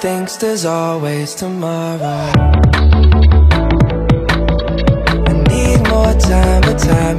thinks there's always tomorrow. I need more time, but time